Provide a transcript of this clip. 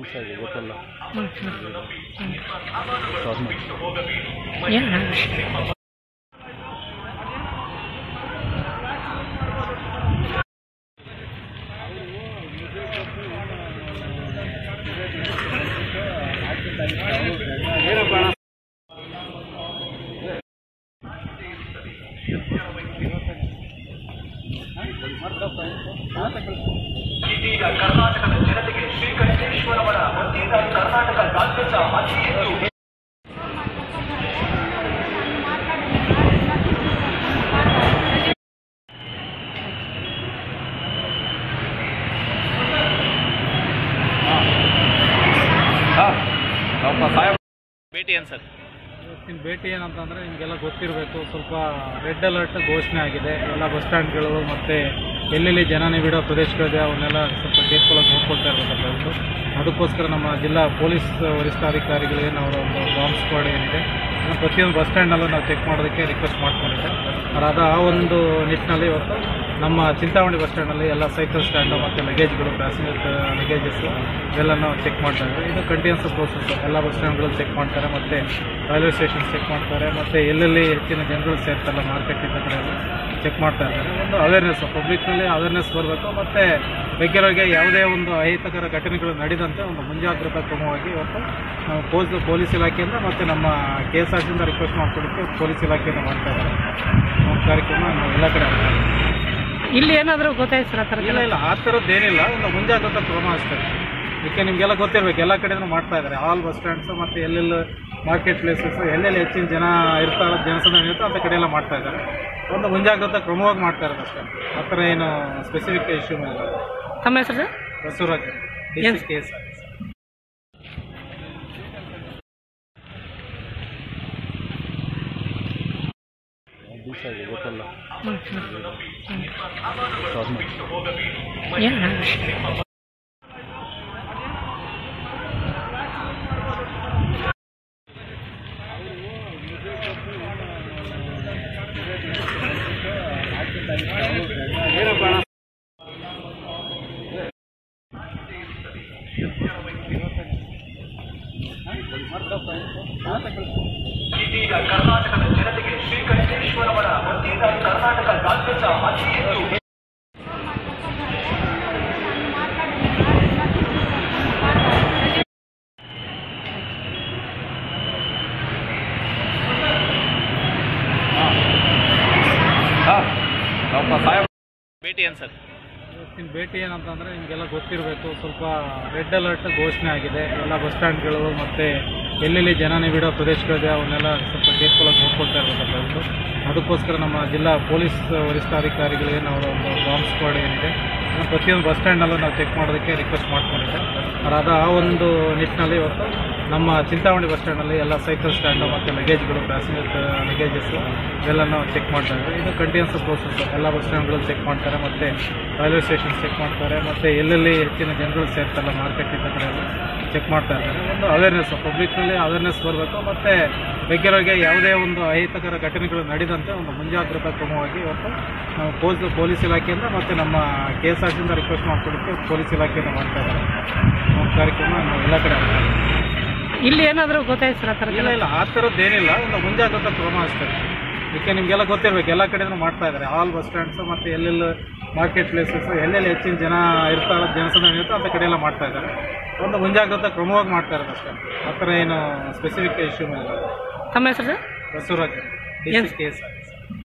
ದಿವಸ ಆಗಿದೆ ಗೊತ್ತಲ್ಲ ಹ್ಞೂ ಹ್ಞೂ ಸ್ಟಾಪ್ ಮಾಡಿ ಏನು ಇದೀಗ ಕರ್ನಾಟಕದ ಜನತೆಗೆ ಶ್ರೀಕಂಠೇಶ್ವರವರ ವತಿಯಿಂದ ರಾಜ್ಯದ ಅತಿ ಹೆಚ್ಚು ಭೇಟಿ ಏನು ಸರ್? ಇವತ್ತಿನ ಭೇಟಿ ಏನಂತಂದರೆ ನಿಮಗೆಲ್ಲ ಗೊತ್ತಿರಬೇಕು ಸ್ವಲ್ಪ ರೆಡ್ ಅಲರ್ಟ್ ಘೋಷಣೆ ಆಗಿದೆ. ಎಲ್ಲ ಬಸ್ ಸ್ಟ್ಯಾಂಡ್ಗಳು ಮತ್ತು ಎಲ್ಲೆಲ್ಲಿ ಜನ ಬಿಡೋ ಪ್ರದೇಶಗಳಿದೆ, ಅವನ್ನೆಲ್ಲ ಸ್ವಲ್ಪ ಕೇರ್ಫುಲ್ಲಾಗಿ ನೋಡ್ಕೊಳ್ತಾ ಇರಬೇಕಂತ ಅದಕ್ಕೋಸ್ಕರ ನಮ್ಮ ಜಿಲ್ಲಾ ಪೊಲೀಸ್ ವರಿಷ್ಠಾಧಿಕಾರಿಗಳಿಗೆ ನಾವು ಒಂದು ಬಾಂಬ್ ಸ್ಕ್ವಾಡ್ ಏನಿದೆ ಪ್ರತಿಯೊಂದು ಬಸ್ ಸ್ಟ್ಯಾಂಡ್ನಲ್ಲೂ ನಾವು ಚೆಕ್ ಮಾಡೋದಕ್ಕೆ ರಿಕ್ವೆಸ್ಟ್ ಮಾಡ್ಕೊಂಡಿದ್ದೆ. ಅದಾದ ಆ ಒಂದು ನಿಟ್ಟಿನಲ್ಲಿ ಇವತ್ತು ನಮ್ಮ ಚಿಂತಾಮಣಿ ಬಸ್ ಸ್ಟ್ಯಾಂಡಲ್ಲಿ ಎಲ್ಲ ಸೈಕಲ್ ಸ್ಟ್ಯಾಂಡು ಮತ್ತು ಲಗೇಜ್ಗಳು ಪ್ಯಾಸೆಂಜರ್ ಲಗೇಜಸ್ಸು ಇವೆಲ್ಲ ನಾವು ಚೆಕ್ ಮಾಡ್ತಾ ಇದ್ದೀವಿ ಇದು ಕಂಟಿನ್ಯೂಸ್ ಪ್ರೋಸೆಸ್ ಎಲ್ಲ ಬಸ್ ಸ್ಟ್ಯಾಂಡ್ಗಳು ಚೆಕ್ ಮಾಡ್ತಾರೆ, ಮತ್ತು ರೈಲ್ವೆ ಸ್ಟೇಷನ್ ಚೆಕ್ ಮಾಡ್ತಾರೆ, ಮತ್ತು ಎಲ್ಲೆಲ್ಲಿ ಹೆಚ್ಚಿನ ಜನಗಳು ಸೇರ್ತಾರಲ್ಲ ಮಾರ್ಕೆಟ್ ಇದ್ದ ಕಡೆ ಚೆಕ್ ಮಾಡ್ತಾ ಇದ್ದಾರೆ. ಒಂದು ಅವೇರ್ನೆಸ್ ಪಬ್ಲಿಕ್ನಲ್ಲಿ ಅವೇರ್ನೆಸ್ ಬರಬೇಕು. ಮತ್ತು ಬಗ್ಗೆರೋರಿಗೆ ಯಾವುದೇ ಒಂದು ಅಹಿತಕರ ಘಟನೆಗಳು ನಡೆದಂತೆ ಒಂದು ಮುಂಜಾಗ್ರತಾ ಕ್ರಮವಾಗಿ ಇವತ್ತು ನಾವು ಪೊಲೀಸ್ ಪೊಲೀಸ್ ಇಲಾಖೆಯಿಂದ ಮತ್ತು ನಮ್ಮ ಕೆ ಎಸ್ ಆರ್ ಸಿಯಿಂದ ರಿಕ್ವೆಸ್ಟ್ ಮಾಡ್ಕೊಡೋಕ್ಕೆ ಪೊಲೀಸ್ ಇಲಾಖೆಯಿಂದ ಮಾಡ್ತಾ ಇದ್ದಾರೆ. ನಮ್ಮ ಕಾರ್ಯಕ್ರಮ ನಾವು ಎಲ್ಲ ಕಡೆ. ಇಲ್ಲಿ ಏನಾದರೂ ಗೊತ್ತಾಯ್ತು ಸರ್ ಆ ಥರ ಇಲ್ಲ ಇಲ್ಲ ಆ ಥರದ್ದು ಏನಿಲ್ಲ. ಒಂದು ಮುಂಜಾಗ್ರತಾ ಕ್ರಮ ಅಷ್ಟೇ. ಇದಕ್ಕೆ ನಿಮಗೆಲ್ಲ ಗೊತ್ತಿರಬೇಕು. ಎಲ್ಲ ಕಡೆನೂ ಮಾಡ್ತಾ ಇದ್ದಾರೆ. ಆಲ್ ಬಸ್ ಸ್ಟ್ಯಾಂಡ್ಸು ಮತ್ತು ಎಲ್ಲೆಲ್ಲ ಮಾರ್ಕೆಟ್ ಪ್ಲೇಸಸ್ಸು ಎಲ್ಲೆಲ್ಲಿ ಹೆಚ್ಚಿನ ಜನ ಇರ್ತಾರೋ ಜನಸಂದಣಿ ಇರುತ್ತೋ ಅಂಥ ಕಡೆ ಎಲ್ಲ ಮಾಡ್ತಾ ಇದ್ದಾರೆ. ಒಂದು ಮುಂಜಾಗ್ರತೆ ಕ್ರಮವಾಗಿ ಮಾಡ್ತಾ ಇರೋದು ಅಷ್ಟೇ. ಆ ಥರ ಏನು ಸ್ಪೆಸಿಫಿಕ್ ಇಶ್ಯೂ ಇಲ್ಲ. ತಮ್ಮ ಹೆಸರು ಸರ್? ಬಸವರಾಜ್. ಡಿ ಏನ್- ಸಿ ಕೆ ಎಸ್ ಆರ್ ದಿವಸ ಆಗಿದೆ ಗೊತ್ತಲ್ಲ ಇದೀಗ ಕರ್ನಾಟಕದ ಜನತೆಗೆ ಶ್ರೀಕಂಠೇಶ್ವರವರ ವತಿಯಿಂದ ರಾಜ್ಯದ ಅತಿ ಹೆಚ್ಚು ಭೇಟಿ ಏನು ಸರ್? ಇವತ್ತಿನ ಭೇಟಿ ಏನಂತಂದರೆ ನಿಮಗೆಲ್ಲ ಗೊತ್ತಿರಬೇಕು, ಸ್ವಲ್ಪ ರೆಡ್ ಅಲರ್ಟ್ ಘೋಷಣೆ ಆಗಿದೆ. ಎಲ್ಲ ಬಸ್ ಸ್ಟ್ಯಾಂಡ್ಗಳು ಮತ್ತು ಎಲ್ಲೆಲ್ಲಿ ಜನ ನಿಬಿಡೋ ಪ್ರದೇಶಗಳಿದೆ, ಅವನ್ನೆಲ್ಲ ಸ್ವಲ್ಪ ಕೇರ್ಫುಲ್ಲಾಗಿ ನೋಡ್ಕೊಳ್ತಾ ಇರಬೇಕಂತ ಅದಕ್ಕೋಸ್ಕರ ನಮ್ಮ ಜಿಲ್ಲಾ ಪೊಲೀಸ್ ವರಿಷ್ಠಾಧಿಕಾರಿಗಳಿಗೆ ನಾವು ಒಂದು ಬಾಂಬ್ ಸ್ಕ್ವಾಡ್ ಏನಿದೆ ಪ್ರತಿಯೊಂದು ಬಸ್ ಸ್ಟ್ಯಾಂಡಲ್ಲೂ ನಾವು ಚೆಕ್ ಮಾಡೋದಕ್ಕೆ ರಿಕ್ವೆಸ್ಟ್ ಮಾಡ್ಕೊಂಡಿದ್ದೆ. ಅದಾದ ಆ ಒಂದು ನಿಟ್ಟಿನಲ್ಲಿ ಇವತ್ತು ನಮ್ಮ ಚಿಂತಾಮಣಿ ಬಸ್ ಸ್ಟ್ಯಾಂಡಲ್ಲಿ ಎಲ್ಲ ಸೈಕಲ್ ಸ್ಟ್ಯಾಂಡು ಮತ್ತು ಲಗೇಜ್ಗಳು ಪ್ಯಾಸೆಂಜರ್ ಲಗೇಜಸ್ಸು ಇವೆಲ್ಲ ನಾವು ಚೆಕ್ ಮಾಡ್ತಾ ಇದ್ದೀವಿ ಇದು ಕಂಟಿನ್ಯೂಸ್ ಪ್ರೋಸೆಸ್ ಎಲ್ಲ ಬಸ್ ಸ್ಟ್ಯಾಂಡ್ಗಳು ಚೆಕ್ ಮಾಡ್ತಾರೆ. ಮತ್ತು ರೈಲ್ವೆ ಸ್ಟೇಷನ್ ಚೆಕ್ ಮಾಡ್ತಾರೆ ಮತ್ತು ಎಲ್ಲೆಲ್ಲಿ ಹೆಚ್ಚಿನ ಜನಗಳು ಸೇರ್ತಾರಲ್ಲ ಮಾರ್ಕೆಟ್ ಇದ್ದ ಕಡೆ ಚೆಕ್ ಮಾಡ್ತಾ ಇದ್ದಾರೆ. ಒಂದು ಅವೇರ್ನೆಸ್ ಪಬ್ಲಿಕ್ನಲ್ಲಿ ಅವೇರ್ನೆಸ್ ಬರಬೇಕು ಮತ್ತು ಬೆಕ್ಕಿರೋರಿಗೆ ಯಾವುದೇ ಒಂದು ಅಹಿತಕರ ಘಟನೆಗಳು ನಡೆದಂತೆ ಒಂದು ಮುಂಜಾಗ್ರತಾ ಕ್ರಮವಾಗಿ ಇವತ್ತು ನಾವು ಪೊಲೀಸ್ ಪೊಲೀಸ್ ಇಲಾಖೆಯಿಂದ ಮತ್ತು ನಮ್ಮ ಕೆ ಎಸ್ ಆರ್ ಸಿಂದ ರಿಕ್ವೆಸ್ಟ್ ಮಾಡ್ಕೊಡೋಕ್ಕೆ ಪೊಲೀಸ್ ಇಲಾಖೆಯಿಂದ ಮಾಡ್ತಾ ಇದ್ದಾರೆ. ನಮ್ಮ ಕಾರ್ಯಕ್ರಮ ನಾವು ಎಲ್ಲ ಕಡೆ ಇಲ್ಲಿ ಏನಾದರೂ ಗೊತ್ತಾಯ್ತು ಸರ್ ಆ ಥರ ಇಲ್ಲ ಇಲ್ಲ ಆ ಥರದ್ದೇನಿಲ್ಲ ಒಂದು ಮುಂಜಾಗ್ರತಾ ಕ್ರಮ ಅಷ್ಟೇ. ಇದಕ್ಕೆ ನಿಮಗೆಲ್ಲ ಗೊತ್ತಿರಬೇಕು ಎಲ್ಲ ಕಡೆನೂ ಮಾಡ್ತಾ ಇದ್ದಾರೆ ಆಲ್ ಬಸ್ ಸ್ಟ್ಯಾಂಡ್ಸು ಮತ್ತು ಎಲ್ಲೆಲ್ಲಿ ಮಾರ್ಕೆಟ್ ಪ್ಲೇಸಸ್ಸು ಎಲ್ಲೆಲ್ಲಿ ಹೆಚ್ಚಿನ ಜನ ಇರ್ತಾರೋ ಜನಸಂದಣಿ ಇರುತ್ತೋ ಅಂತ ಕಡೆ ಎಲ್ಲ ಮಾಡ್ತಾ ಇದ್ದಾರೆ ಒಂದು ಮುಂಜಾಗ್ರತೆ ಕ್ರಮವಾಗಿ ಮಾಡ್ತಾ ಇರೋದು ಅಷ್ಟೇ. ಆ ಥರ ಏನು ಸ್ಪೆಸಿಫಿಕ್ ಇಶ್ಯೂ ಇಲ್ಲ. ತಮ್ಮ ಹೆಸರು sir? Basavaraj. D C K S